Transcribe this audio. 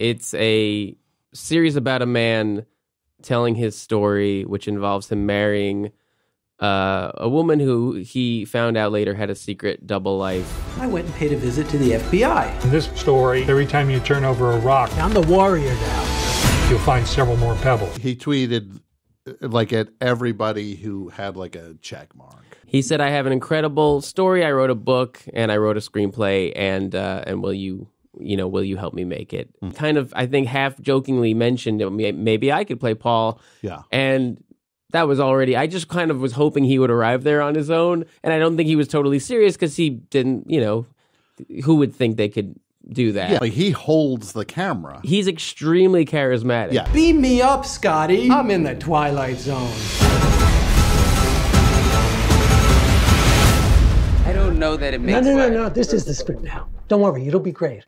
It's a series about a man telling his story, which involves him marrying uh, a woman who he found out later had a secret double life. I went and paid a visit to the FBI. In this story, every time you turn over a rock, I'm the warrior now. you'll find several more pebbles. He tweeted uh, like at everybody who had like a check mark. He said, "I have an incredible story. I wrote a book and I wrote a screenplay, and uh, and will you." You know, will you help me make it? Mm. Kind of, I think, half jokingly mentioned maybe I could play Paul. Yeah. and that was already i just kind of was hoping he would arrive there on his own and i don't think he was totally serious because he didn't you know who would think they could do that Yeah, like he holds the camera. he's extremely charismatic Yeah. Beam me up, Scotty. I'm in the Twilight Zone. I don't know that it makes No, no, no, no. This is the script now. Don't worry, it'll be great.